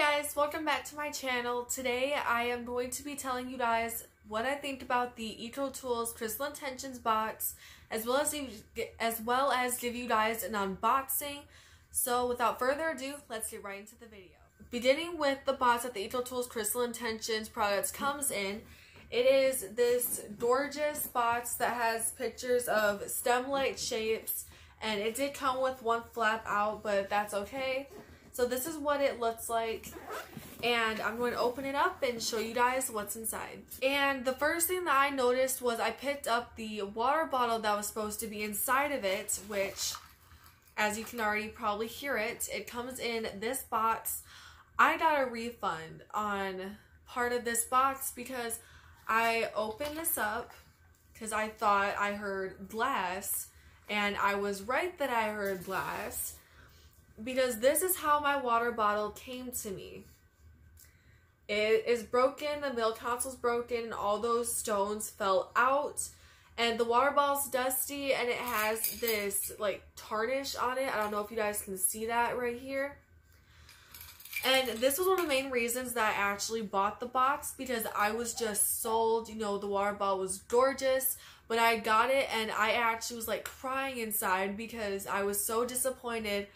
guys, welcome back to my channel. Today I am going to be telling you guys what I think about the EcoTools Crystal Intentions box as well as as well as give you guys an unboxing. So without further ado, let's get right into the video. Beginning with the box that the EcoTools Crystal Intentions products comes in, it is this gorgeous box that has pictures of stem-like shapes and it did come with one flap out, but that's okay. So this is what it looks like and I'm going to open it up and show you guys what's inside. And the first thing that I noticed was I picked up the water bottle that was supposed to be inside of it, which as you can already probably hear it, it comes in this box. I got a refund on part of this box because I opened this up because I thought I heard glass and I was right that I heard glass because this is how my water bottle came to me. It is broken, the milk console's broken, and all those stones fell out. And the water bottle's dusty, and it has this, like, tarnish on it. I don't know if you guys can see that right here. And this was one of the main reasons that I actually bought the box because I was just sold, you know, the water bottle was gorgeous, but I got it and I actually was like crying inside because I was so disappointed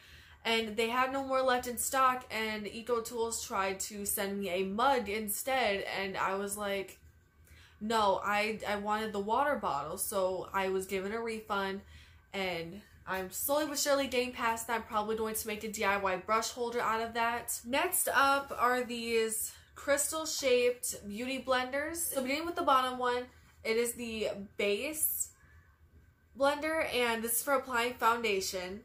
and they had no more left in stock and EcoTools tried to send me a mug instead and I was like no I I wanted the water bottle. So I was given a refund and I'm slowly but surely getting past that. I'm probably going to make a DIY brush holder out of that. Next up are these crystal shaped beauty blenders. So beginning with the bottom one it is the base blender and this is for applying foundation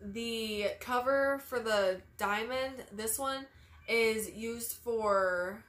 the cover for the diamond, this one, is used for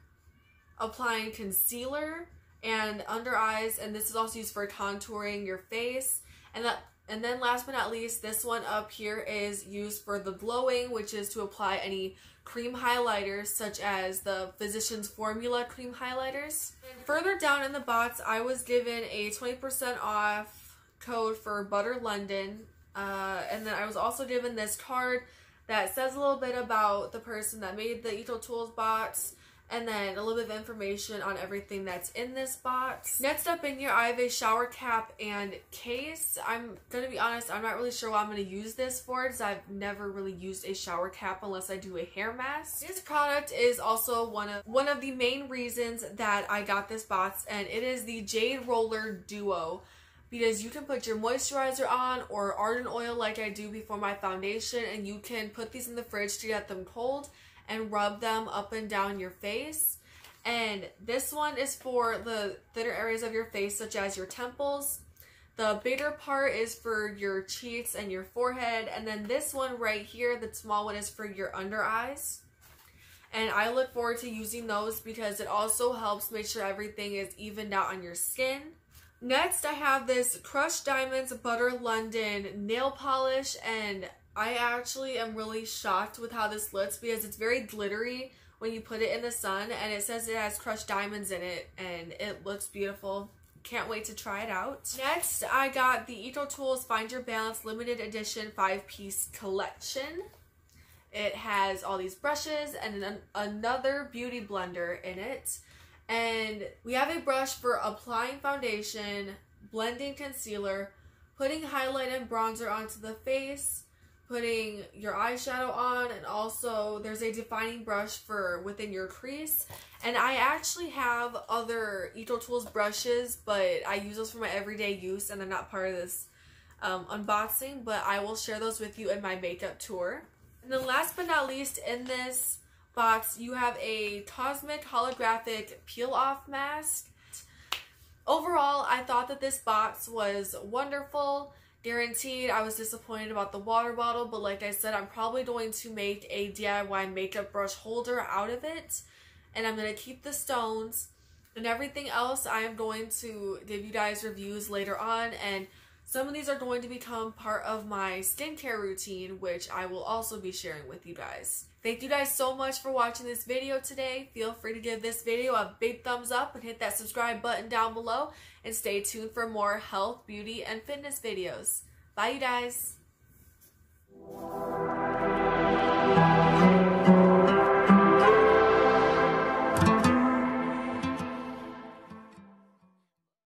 applying concealer and under eyes, and this is also used for contouring your face. And that and then last but not least, this one up here is used for the glowing, which is to apply any cream highlighters such as the Physicians Formula cream highlighters. And further down in the box, I was given a 20% off code for Butter London uh, and then I was also given this card that says a little bit about the person that made the EcoTools box and then a little bit of information on everything that's in this box. Next up in here, I have a shower cap and case. I'm gonna be honest, I'm not really sure what I'm gonna use this for because I've never really used a shower cap unless I do a hair mask. This product is also one of one of the main reasons that I got this box and it is the Jade Roller Duo because you can put your moisturizer on or argan oil like I do before my foundation and you can put these in the fridge to get them cold and rub them up and down your face. And this one is for the thinner areas of your face such as your temples. The bigger part is for your cheeks and your forehead and then this one right here, the small one is for your under eyes. And I look forward to using those because it also helps make sure everything is evened out on your skin. Next, I have this Crushed Diamonds Butter London nail polish, and I actually am really shocked with how this looks because it's very glittery when you put it in the sun, and it says it has crushed diamonds in it, and it looks beautiful. Can't wait to try it out. Next, I got the EcoTools Find Your Balance Limited Edition 5-piece collection. It has all these brushes and an another beauty blender in it. And we have a brush for applying foundation, blending concealer, putting highlight and bronzer onto the face, putting your eyeshadow on, and also there's a defining brush for within your crease. And I actually have other EcoTools brushes, but I use those for my everyday use and they're not part of this um, unboxing, but I will share those with you in my makeup tour. And then last but not least in this box, you have a Cosmic Holographic Peel Off Mask. Overall, I thought that this box was wonderful. Guaranteed, I was disappointed about the water bottle, but like I said, I'm probably going to make a DIY makeup brush holder out of it. And I'm going to keep the stones and everything else. I am going to give you guys reviews later on and some of these are going to become part of my skincare routine, which I will also be sharing with you guys. Thank you guys so much for watching this video today. Feel free to give this video a big thumbs up and hit that subscribe button down below and stay tuned for more health, beauty, and fitness videos. Bye you guys!